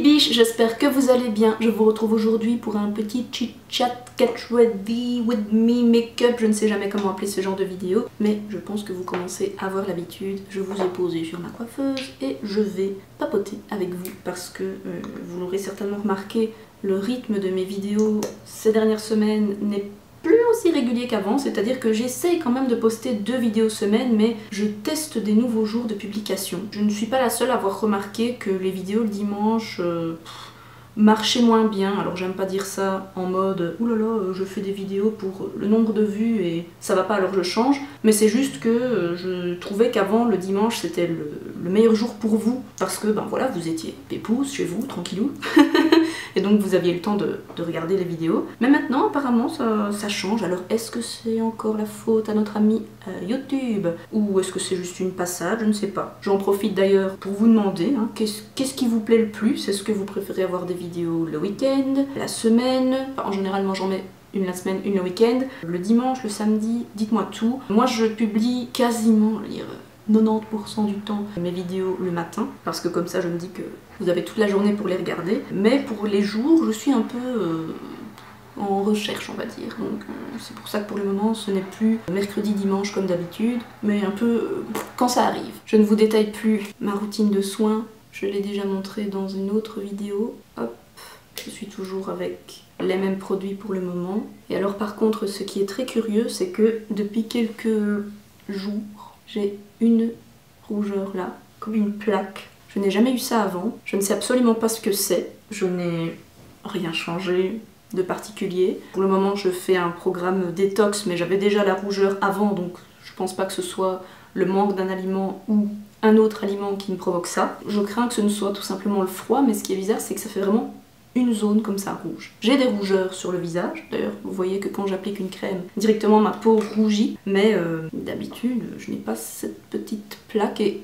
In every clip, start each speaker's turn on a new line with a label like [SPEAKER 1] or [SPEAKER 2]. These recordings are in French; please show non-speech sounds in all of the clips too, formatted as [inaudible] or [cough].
[SPEAKER 1] biches, j'espère que vous allez bien. Je vous retrouve aujourd'hui pour un petit chit chat get ready with me make-up. Je ne sais jamais comment appeler ce genre de vidéo, mais je pense que vous commencez à avoir l'habitude. Je vous ai posé sur ma coiffeuse et je vais papoter avec vous parce que euh, vous l'aurez certainement remarqué, le rythme de mes vidéos ces dernières semaines n'est plus aussi régulier qu'avant, c'est-à-dire que j'essaye quand même de poster deux vidéos semaine, mais je teste des nouveaux jours de publication. Je ne suis pas la seule à avoir remarqué que les vidéos le dimanche... Euh, marchaient moins bien. Alors j'aime pas dire ça en mode oulala, euh, je fais des vidéos pour le nombre de vues et ça va pas alors je change. Mais c'est juste que euh, je trouvais qu'avant le dimanche c'était le, le, meilleur jour pour vous parce que ben voilà, vous étiez pépouze chez vous, tranquillou. [laughs] et donc vous aviez le temps de, regarder les vidéos. Mais maintenant, apparemment, ça, change. Alors, est-ce que c'est encore la faute à notre ami euh, YouTube? Ou est-ce que c'est juste une passade? Je ne sais pas. J'en profite d'ailleurs pour vous demander, hein, qu'est-ce qui vous plaît le plus? Est-ce que vous préférez avoir des vidéos le week-end, la semaine? En général, j'en mets une la semaine, une le week-end, le dimanche, le samedi, dites-moi tout. Moi je publie quasiment, 90% du temps mes vidéos le matin, parce que comme ça je me dis que vous avez toute la journée pour les regarder. Mais pour les jours, je suis un peu euh, en recherche, on va dire. Donc euh, c'est pour ça que pour le moment, ce n'est plus mercredi, dimanche comme d'habitude, mais un peu euh, quand ça arrive. Je ne vous détaille plus ma routine de soins, je l'ai déjà montré dans une autre vidéo. Hop, je suis toujours avec les mêmes produits pour le moment. Et alors par contre, ce qui est très curieux, c'est que depuis quelques jours, j'ai une rougeur là, comme une plaque. Je n'ai jamais eu ça avant, je ne sais absolument pas ce que c'est, je n'ai rien changé de particulier. Pour le moment, je fais un programme détox, mais j'avais déjà la rougeur avant, donc je pense pas que ce soit le manque d'un aliment ou un autre aliment qui me provoque ça. Je crains que ce ne soit tout simplement le froid, mais ce qui est bizarre, c'est que ça fait vraiment zone comme ça rouge. J'ai des rougeurs sur le visage, d'ailleurs vous voyez que quand j'applique une crème, directement ma peau rougit, mais euh, d'habitude je n'ai pas cette petite plaque et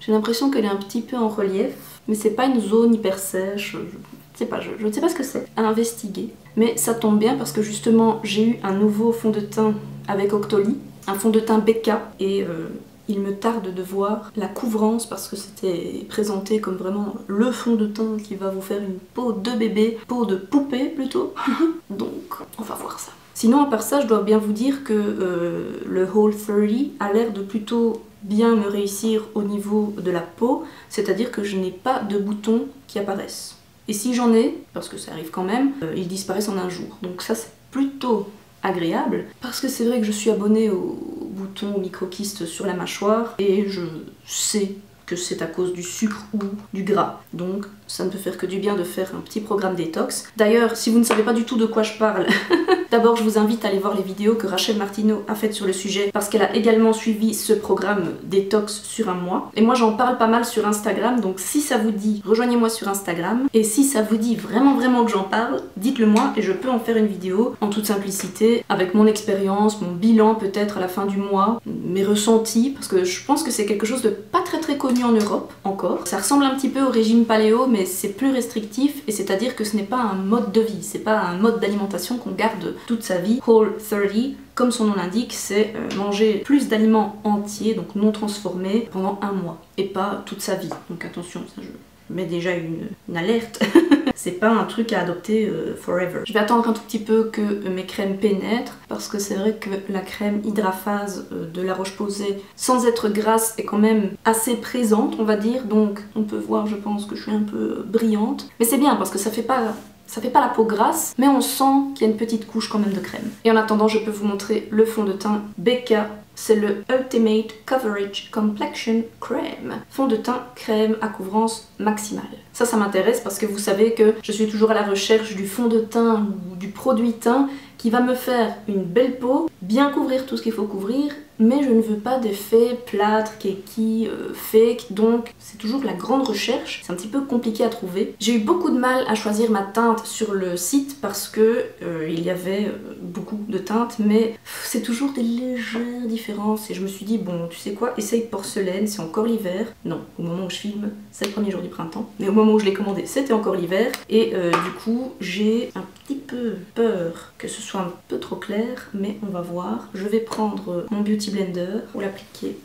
[SPEAKER 1] j'ai l'impression qu'elle est un petit peu en relief, mais c'est pas une zone hyper sèche, je, sais pas, je, ne sais pas ce que c'est, à investiguer. Mais ça tombe bien parce que justement j'ai eu un nouveau fond de teint avec Octoly, un fond de teint Becca, et euh, il me tarde de voir la couvrance parce que c'était présenté comme vraiment le fond de teint qui va vous faire une peau de bébé, peau de poupée plutôt. [laughs] Donc on va voir ça. Sinon à part ça, je dois bien vous dire que euh, le Whole 30 a l'air de plutôt bien me réussir au niveau de la peau, c'est-à-dire que je n'ai pas de boutons qui apparaissent. Et si j'en ai, parce que ça arrive quand même, euh, ils disparaissent en un jour. Donc ça c'est plutôt agréable, parce que c'est vrai que je suis abonnée au bouton micro-kyste sur la mâchoire et je sais que c'est à cause du sucre ou du gras. Donc ça ne peut faire que du bien de faire un petit programme détox. D'ailleurs, si vous ne savez pas du tout de quoi je parle, [laughs] d'abord je vous invite à aller voir les vidéos que Rachel Martineau a faites sur le sujet parce qu'elle a également suivi ce programme détox sur un mois. Et moi j'en parle pas mal sur Instagram, donc si ça vous dit, rejoignez-moi sur Instagram. Et si ça vous dit vraiment vraiment que j'en parle, dites-le moi et je peux en faire une vidéo en toute simplicité avec mon expérience, mon bilan peut-être à la fin du mois, mes ressentis, parce que je pense que c'est quelque chose de pas très très connu en Europe encore. Ça ressemble un petit peu au régime paléo, mais c'est plus restrictif, et c'est-à-dire que ce n'est pas un mode de vie, c'est pas un mode d'alimentation qu'on garde toute sa vie. Whole 30, comme son nom l'indique, c'est euh, manger plus d'aliments entiers, donc non transformés, pendant un mois, et pas toute sa vie. Donc attention, ça je mets déjà une, alerte. [laughs] c'est pas un truc à adopter euh, forever. Je vais attendre un tout petit peu que euh, mes crèmes pénètrent parce que c'est vrai que la crème hydraphase euh, de la Roche-Posay, sans être grasse, est quand même assez présente, on va dire. Donc on peut voir, je pense, que je suis un peu brillante. Mais c'est bien parce que ça fait pas ça fait pas la peau grasse, mais on sent qu'il y a une petite couche quand même de crème. Et en attendant, je peux vous montrer le fond de teint Becca c'est le Ultimate Coverage Complexion Crème. Fond de teint crème à couvrance maximale. Ça, ça m'intéresse parce que vous savez que je suis toujours à la recherche du fond de teint ou du produit teint qui va me faire une belle peau, bien couvrir tout ce qu'il faut couvrir, mais je ne veux pas d'effets plâtre, keki, euh, fake, donc c'est toujours la grande recherche, c'est un petit peu compliqué à trouver. J'ai eu beaucoup de mal à choisir ma teinte sur le site parce que euh, il y avait euh, beaucoup de teintes, mais c'est toujours des légères différences. Et je me suis dit bon tu sais quoi, essaye porcelaine, c'est encore l'hiver. Non, au moment où je filme, c'est le premier jour du printemps, mais au moment où je l'ai commandé, c'était encore l'hiver. Et du coup j'ai un petit peu peur que ce soit un peu trop clair, mais on va voir. Je vais prendre mon Beauty Blender pour l'appliquer.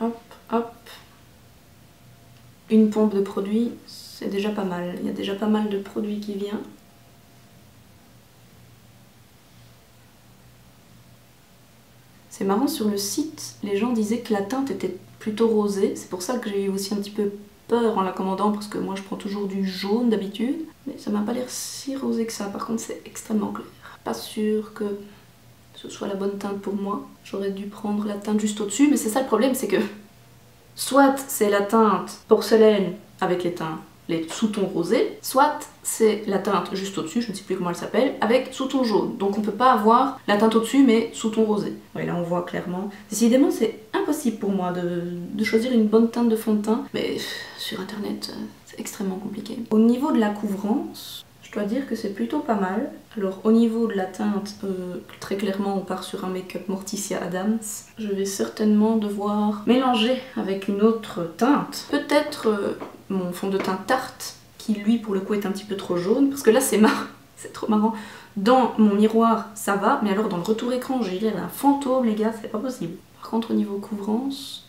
[SPEAKER 1] Hop, hop. Une pompe de produit, c'est déjà pas mal. Il y a déjà pas mal de produits qui viennent. C'est marrant, sur le site, les gens disaient que la teinte était plutôt rosée. C'est pour ça que j'ai eu aussi un petit peu peur en la commandant, parce que moi je prends toujours du jaune d'habitude. Mais ça m'a pas l'air si rosé que ça, par contre c'est extrêmement clair. Pas sûr que ce soit la bonne teinte pour moi. J'aurais dû prendre la teinte juste au-dessus, mais c'est ça le problème, c'est que soit c'est la teinte porcelaine avec les teints les sous-tons rosés, soit c'est la teinte juste au-dessus, je ne sais plus comment elle s'appelle, avec sous-ton jaune. Donc on peut pas avoir la teinte au-dessus mais sous-ton rosé. Là on voit clairement. Décidément c'est impossible pour moi de, choisir une bonne teinte de fond de teint, mais sur internet euh, c'est extrêmement compliqué. Au niveau de la couvrance, je dois dire que c'est plutôt pas mal. Alors au niveau de la teinte, euh, très clairement on part sur un make-up Morticia Adams. Je vais certainement devoir mélanger avec une autre teinte. Peut-être euh, mon fond de teint Tarte, qui lui pour le coup est un petit peu trop jaune, parce que là c'est marrant, [laughs] c'est trop marrant. Dans mon miroir ça va, mais alors dans le retour écran j'ai l'air d'un fantôme les gars, c'est pas possible. Par contre au niveau couvrance,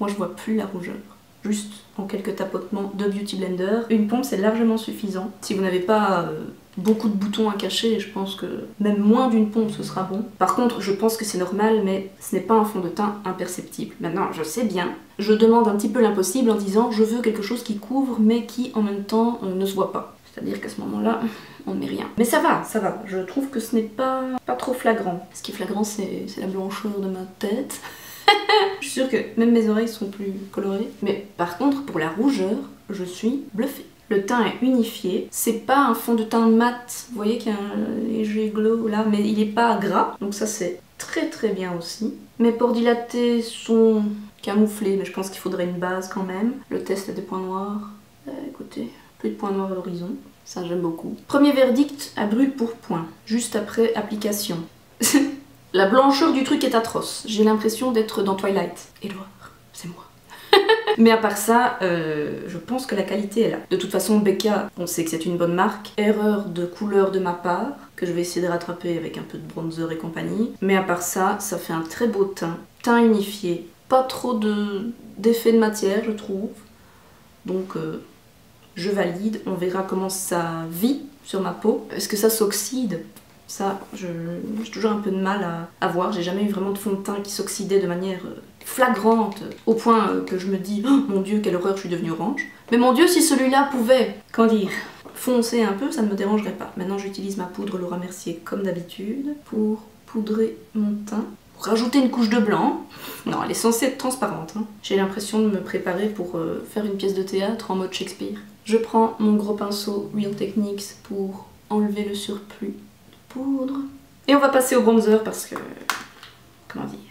[SPEAKER 1] moi je vois plus la rougeur. Juste en quelques tapotements de Beauty Blender. Une pompe c'est largement suffisant. Si vous n'avez pas euh, beaucoup de boutons à cacher, je pense que même moins d'une pompe ce sera bon. Par contre, je pense que c'est normal, mais ce n'est pas un fond de teint imperceptible. Maintenant, je sais bien, je demande un petit peu l'impossible en disant je veux quelque chose qui couvre, mais qui en même temps ne se voit pas. C'est-à-dire qu'à ce moment-là, on ne met rien. Mais ça va, ça va. Je trouve que ce n'est pas, pas trop flagrant. Ce qui est flagrant, c'est la blancheur de ma tête. [laughs] je suis sûre que même mes oreilles sont plus colorées. Mais par contre, pour la rougeur, je suis bluffée. Le teint est unifié. C'est pas un fond de teint mat. Vous voyez qu'il y a un léger glow là, mais il est pas gras. Donc ça c'est très très bien aussi. Mes pores dilatés sont camouflés, mais je pense qu'il faudrait une base quand même. Le test a des points noirs. Euh, écoutez, plus de points noirs à l'horizon. Ça j'aime beaucoup. Premier verdict à brûle pour point, juste après application. [laughs] La blancheur du truc est atroce. J'ai l'impression d'être dans Twilight. Edouard, c'est moi. [laughs] Mais à part ça, euh, je pense que la qualité est là. De toute façon, Becca, on sait que c'est une bonne marque. Erreur de couleur de ma part, que je vais essayer de rattraper avec un peu de bronzer et compagnie. Mais à part ça, ça fait un très beau teint. Teint unifié. Pas trop d'effet de, matière, je trouve. Donc, euh, je valide. On verra comment ça vit sur ma peau. Est-ce que ça s'oxyde? Ça, j'ai toujours un peu de mal à, voir. J'ai jamais eu vraiment de fond de teint qui s'oxydait de manière euh, flagrante au point euh, que je me dis oh, mon dieu quelle horreur je suis devenue orange. Mais mon dieu si celui-là pouvait, comment dire, foncer un peu ça ne me dérangerait pas. Maintenant j'utilise ma poudre Laura Mercier comme d'habitude pour poudrer mon teint. Rajouter une couche de blanc. Non elle est censée être transparente. Hein. J'ai l'impression de me préparer pour euh, faire une pièce de théâtre en mode Shakespeare. Je prends mon gros pinceau Real Techniques pour enlever le surplus de poudre. Et on va passer au bronzer parce que... Comment dire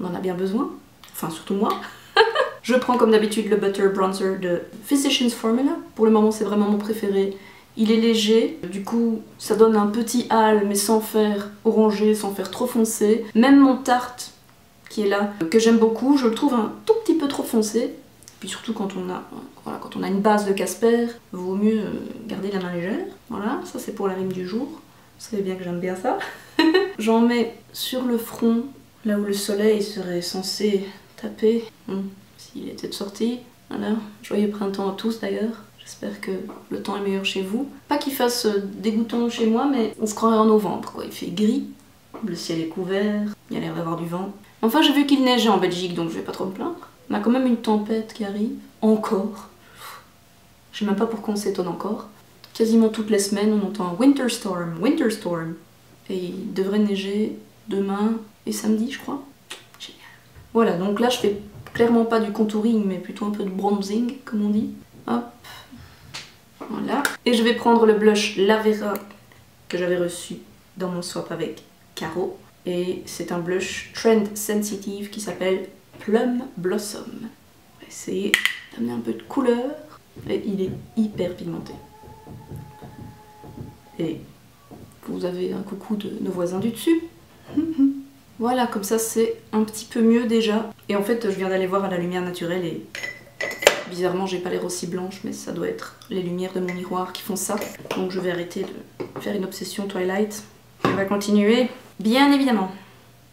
[SPEAKER 1] on en a bien besoin, enfin surtout moi. [laughs] je prends comme d'habitude le Butter Bronzer de Physicians Formula. Pour le moment c'est vraiment mon préféré. Il est léger, du coup ça donne un petit hâle mais sans faire orangé, sans faire trop foncé. Même mon Tarte qui est là, que j'aime beaucoup, je le trouve un tout petit peu trop foncé. Puis surtout quand on a, voilà, quand on a une base de Casper, vaut mieux euh, garder la main légère. Voilà, ça c'est pour la rime du jour. Vous savez bien que j'aime bien ça. [laughs] J'en mets sur le front Là où le soleil serait censé taper, s'il était de sortie. Voilà, joyeux printemps à tous d'ailleurs. J'espère que le temps est meilleur chez vous. Pas qu'il fasse euh, dégoûtant chez moi, mais on se croirait en novembre quoi. Il fait gris, le ciel est couvert, il y a l'air d'avoir du vent. Enfin, j'ai vu qu'il neigeait en Belgique, donc je vais pas trop me plaindre. On a quand même une tempête qui arrive. Encore. Je sais même pas pourquoi on s'étonne encore. Quasiment toutes les semaines, on entend Winter Storm, Winter Storm. Et il devrait neiger demain, et samedi, je crois. Génial. Voilà, donc là, je fais clairement pas du contouring, mais plutôt un peu de bronzing, comme on dit. Hop. Voilà. Et je vais prendre le blush Lavera que j'avais reçu dans mon swap avec Caro. Et c'est un blush Trend Sensitive qui s'appelle Plum Blossom. On va essayer d'amener un peu de couleur. Et il est hyper pigmenté. Et vous avez un coucou de nos voisins du dessus. Voilà, comme ça c'est un petit peu mieux déjà. Et en fait, je viens d'aller voir à la lumière naturelle et bizarrement j'ai pas l'air aussi blanche, mais ça doit être les lumières de mon miroir qui font ça. Donc je vais arrêter de faire une obsession Twilight. On va continuer. Bien évidemment,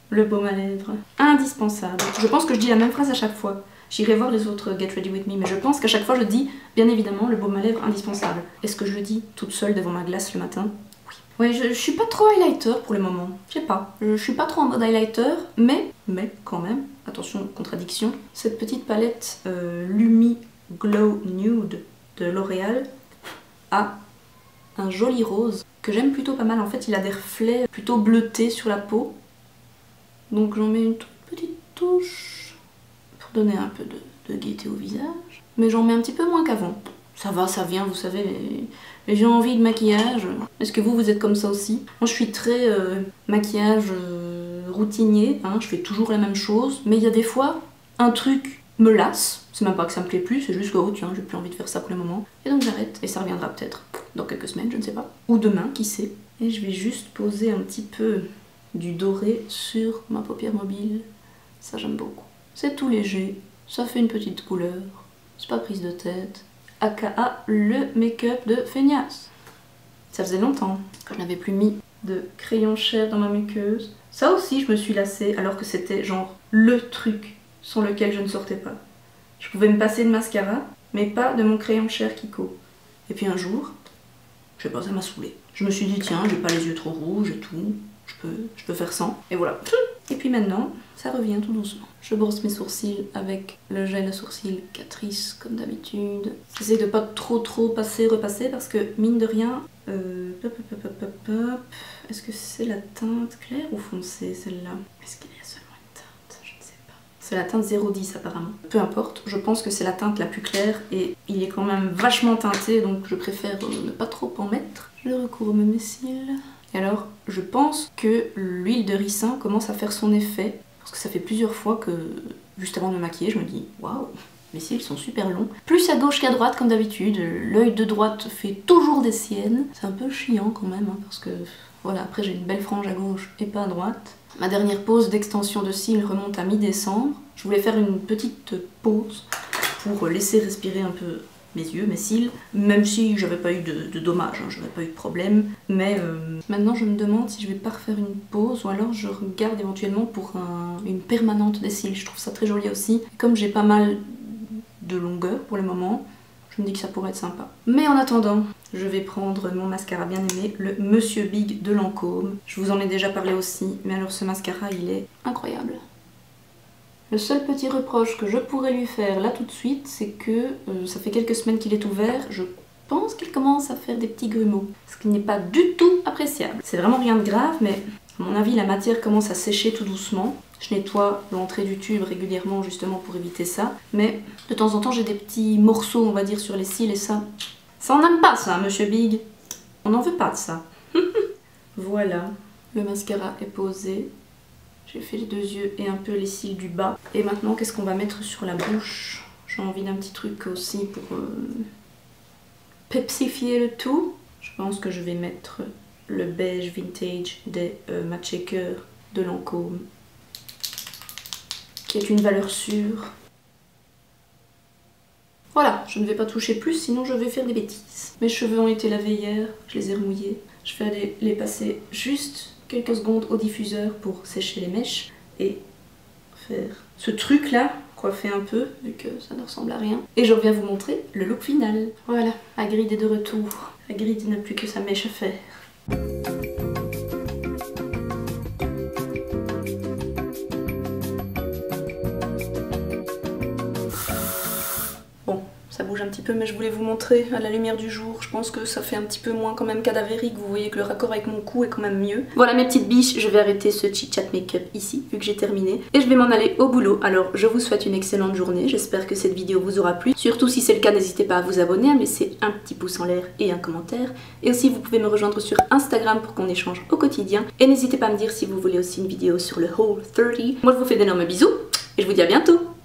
[SPEAKER 1] le baume à lèvres, indispensable. Je pense que je dis la même phrase à chaque fois. J'irai voir les autres Get Ready With Me, mais je pense qu'à chaque fois je dis, bien évidemment, le baume à lèvres indispensable. Est-ce que je le dis toute seule devant ma glace le matin? Oui, je, suis pas trop highlighter pour le moment. Je sais pas. Je, suis pas trop en mode highlighter, mais, mais quand même, attention, contradiction, cette petite palette euh, Lumi Glow Nude de L'Oréal a un joli rose que j'aime plutôt pas mal. En fait, il a des reflets plutôt bleutés sur la peau. Donc j'en mets une toute petite touche pour donner un peu de, de gaieté au visage. Mais j'en mets un petit peu moins qu'avant. Ça va, ça vient, vous savez, j'ai envie de maquillage. Est-ce que vous, vous êtes comme ça aussi Moi, je suis très euh, maquillage euh, routinier. Hein. je fais toujours la même chose. Mais il y a des fois, un truc me lasse. C'est même pas que ça me plaît plus, c'est juste que, oh tiens, j'ai plus envie de faire ça pour le moment. Et donc j'arrête. Et ça reviendra peut-être dans quelques semaines, je ne sais pas. Ou demain, qui sait. Et je vais juste poser un petit peu du doré sur ma paupière mobile. Ça, j'aime beaucoup. C'est tout léger. Ça fait une petite couleur. C'est pas prise de tête aka le make-up de feignasse. Ça faisait longtemps que je n'avais plus mis de crayon cher dans ma muqueuse. Ça aussi, je me suis lassée alors que c'était genre le truc sans lequel je ne sortais pas. Je pouvais me passer de mascara, mais pas de mon crayon cher Kiko. Et puis un jour, je sais pas, ça m'a saoulée. Je me suis dit, tiens, j'ai pas les yeux trop rouges et tout, je peux, je peux faire sans. Et voilà. Et puis maintenant, ça revient tout doucement. Je brosse mes sourcils avec le gel à sourcils Catrice comme d'habitude. J'essaie de pas trop trop passer, repasser parce que mine de rien, euh, est-ce que c'est la teinte claire ou foncée celle-là? Est-ce qu'il y a seulement une teinte? Je ne sais pas. C'est la teinte 010 apparemment. Peu importe, je pense que c'est la teinte la plus claire et il est quand même vachement teinté donc je préfère ne pas trop en mettre. Je recouvre mes cils. Et alors, je pense que l'huile de ricin commence à faire son effet parce que ça fait plusieurs fois que, juste avant de me maquiller, je me dis waouh, mes cils sont super longs. Plus à gauche qu'à droite, comme d'habitude. L'œil de droite fait toujours des siennes. C'est un peu chiant quand même, hein, parce que voilà, après j'ai une belle frange à gauche et pas à droite. Ma dernière pause d'extension de cils remonte à mi-décembre. Je voulais faire une petite pause pour laisser respirer un peu mes yeux, mes cils, même si j'avais pas eu de, dommages, hein, j'avais pas eu de problème. Mais euh, maintenant je me demande si je vais pas refaire une pause ou alors je regarde éventuellement pour une permanente des cils. Je trouve ça très joli aussi. Comme j'ai pas mal de longueur pour le moment, je me dis que ça pourrait être sympa. Mais en attendant, je vais prendre mon mascara bien aimé, le Monsieur Big de Lancôme. Je vous en ai déjà parlé aussi, mais alors ce mascara il est incroyable. Le seul petit reproche que je pourrais lui faire là tout de suite, c'est que euh, ça fait quelques semaines qu'il est ouvert, je pense qu'il commence à faire des petits grumeaux, ce qui n'est pas du tout appréciable. C'est vraiment rien de grave, mais à mon avis la matière commence à sécher tout doucement. Je nettoie l'entrée du tube régulièrement justement pour éviter ça, mais de temps en temps j'ai des petits morceaux on va dire sur les cils et ça, ça on n'aime pas ça monsieur Big, on n'en veut pas de ça. [laughs] voilà, le mascara est posé, j'ai fait les deux yeux et un peu les cils du bas. Et maintenant, qu'est-ce qu'on va mettre sur la bouche J'ai envie d'un petit truc aussi pour euh, pepsifier le tout. Je pense que je vais mettre le beige vintage des euh, Match de Lancôme, qui est une valeur sûre. Voilà, je ne vais pas toucher plus, sinon je vais faire des bêtises. Mes cheveux ont été lavés hier, je les ai remouillés. Je vais aller les passer juste quelques secondes au diffuseur pour sécher les mèches et faire ce truc là, coiffer un peu vu que ça ne ressemble à rien. Et je reviens vous montrer le look final. Voilà, Hagrid est de retour. Hagrid n'a plus que sa mèche à faire. Mais je voulais vous montrer à la lumière du jour. Je pense que ça fait un petit peu moins quand même cadavérique. Vous voyez que le raccord avec mon cou est quand même mieux. Voilà mes petites biches, je vais arrêter ce chit-chat make-up ici, vu que j'ai terminé. Et je vais m'en aller au boulot. Alors je vous souhaite une excellente journée. J'espère que cette vidéo vous aura plu. Surtout si c'est le cas, n'hésitez pas à vous abonner, à me laisser un petit pouce en l'air et un commentaire. Et aussi vous pouvez me rejoindre sur Instagram pour qu'on échange au quotidien. Et n'hésitez pas à me dire si vous voulez aussi une vidéo sur le Whole 30. Moi je vous fais d'énormes bisous et je vous dis à bientôt